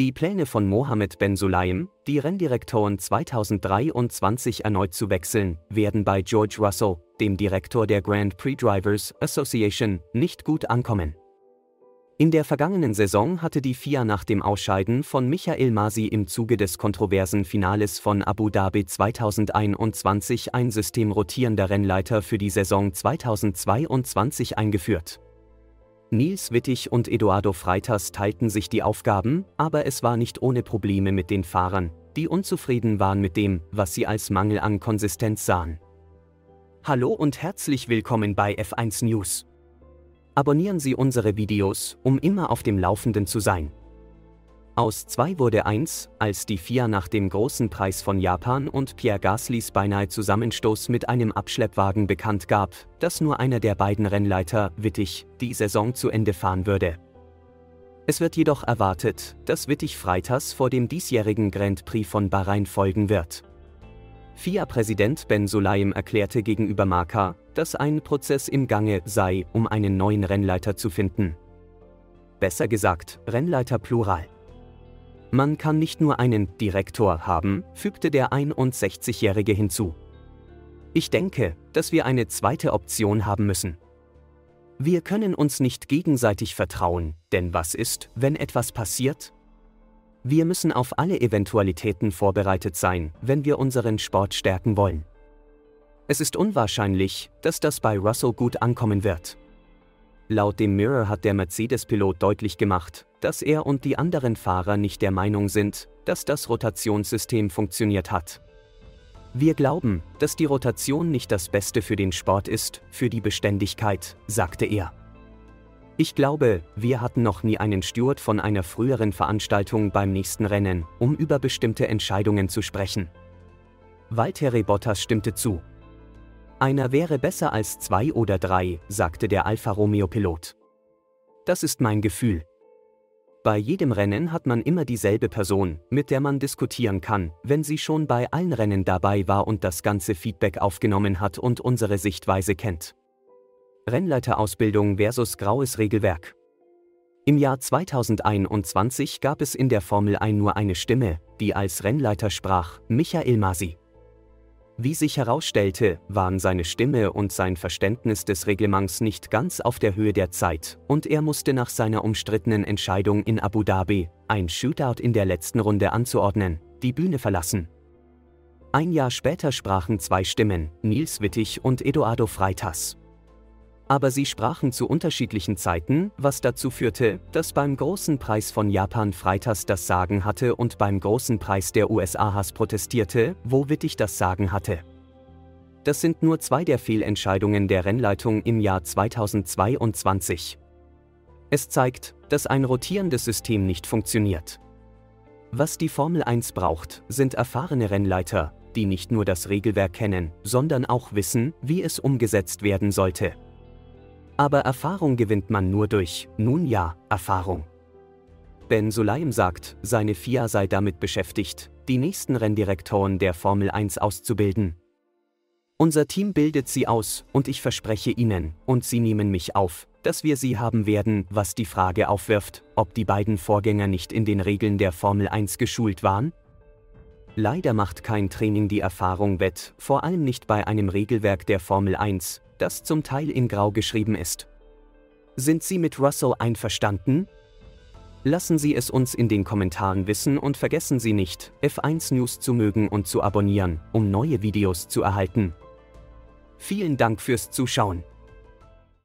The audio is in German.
Die Pläne von Mohammed Ben Sulaim, die Renndirektoren 2023 erneut zu wechseln, werden bei George Russell, dem Direktor der Grand Prix Drivers Association, nicht gut ankommen. In der vergangenen Saison hatte die FIA nach dem Ausscheiden von Michael Masi im Zuge des kontroversen Finales von Abu Dhabi 2021 ein System rotierender Rennleiter für die Saison 2022 eingeführt. Nils Wittig und Eduardo Freitas teilten sich die Aufgaben, aber es war nicht ohne Probleme mit den Fahrern, die unzufrieden waren mit dem, was sie als Mangel an Konsistenz sahen. Hallo und herzlich willkommen bei F1 News. Abonnieren Sie unsere Videos, um immer auf dem Laufenden zu sein. Aus 2 wurde 1, als die FIA nach dem großen Preis von Japan und Pierre Gaslys beinahe Zusammenstoß mit einem Abschleppwagen bekannt gab, dass nur einer der beiden Rennleiter, Wittig, die Saison zu Ende fahren würde. Es wird jedoch erwartet, dass Wittig Freitas vor dem diesjährigen Grand Prix von Bahrain folgen wird. FIA-Präsident Ben Sulaim erklärte gegenüber Marca, dass ein Prozess im Gange sei, um einen neuen Rennleiter zu finden. Besser gesagt, Rennleiter Plural. Man kann nicht nur einen Direktor haben, fügte der 61-Jährige hinzu. Ich denke, dass wir eine zweite Option haben müssen. Wir können uns nicht gegenseitig vertrauen, denn was ist, wenn etwas passiert? Wir müssen auf alle Eventualitäten vorbereitet sein, wenn wir unseren Sport stärken wollen. Es ist unwahrscheinlich, dass das bei Russell gut ankommen wird. Laut dem Mirror hat der Mercedes-Pilot deutlich gemacht, dass er und die anderen Fahrer nicht der Meinung sind, dass das Rotationssystem funktioniert hat. Wir glauben, dass die Rotation nicht das Beste für den Sport ist, für die Beständigkeit, sagte er. Ich glaube, wir hatten noch nie einen Steward von einer früheren Veranstaltung beim nächsten Rennen, um über bestimmte Entscheidungen zu sprechen. Valtteri Bottas stimmte zu. Einer wäre besser als zwei oder drei, sagte der Alfa Romeo-Pilot. Das ist mein Gefühl. Bei jedem Rennen hat man immer dieselbe Person, mit der man diskutieren kann, wenn sie schon bei allen Rennen dabei war und das ganze Feedback aufgenommen hat und unsere Sichtweise kennt. Rennleiterausbildung versus graues Regelwerk. Im Jahr 2021 gab es in der Formel 1 nur eine Stimme, die als Rennleiter sprach, Michael Masi. Wie sich herausstellte, waren seine Stimme und sein Verständnis des Reglements nicht ganz auf der Höhe der Zeit, und er musste nach seiner umstrittenen Entscheidung in Abu Dhabi, ein Shootout in der letzten Runde anzuordnen, die Bühne verlassen. Ein Jahr später sprachen zwei Stimmen, Nils Wittig und Eduardo Freitas aber sie sprachen zu unterschiedlichen Zeiten, was dazu führte, dass beim großen Preis von Japan Freitas das Sagen hatte und beim großen Preis der USA Haas protestierte, wo Wittig das Sagen hatte. Das sind nur zwei der Fehlentscheidungen der Rennleitung im Jahr 2022. Es zeigt, dass ein rotierendes System nicht funktioniert. Was die Formel 1 braucht, sind erfahrene Rennleiter, die nicht nur das Regelwerk kennen, sondern auch wissen, wie es umgesetzt werden sollte. Aber Erfahrung gewinnt man nur durch, nun ja, Erfahrung. Ben Sulaim sagt, seine FIA sei damit beschäftigt, die nächsten Renndirektoren der Formel 1 auszubilden. Unser Team bildet sie aus, und ich verspreche Ihnen, und Sie nehmen mich auf, dass wir sie haben werden, was die Frage aufwirft, ob die beiden Vorgänger nicht in den Regeln der Formel 1 geschult waren? Leider macht kein Training die Erfahrung wett, vor allem nicht bei einem Regelwerk der Formel 1, das zum Teil in Grau geschrieben ist. Sind Sie mit Russell einverstanden? Lassen Sie es uns in den Kommentaren wissen und vergessen Sie nicht, F1 News zu mögen und zu abonnieren, um neue Videos zu erhalten. Vielen Dank fürs Zuschauen.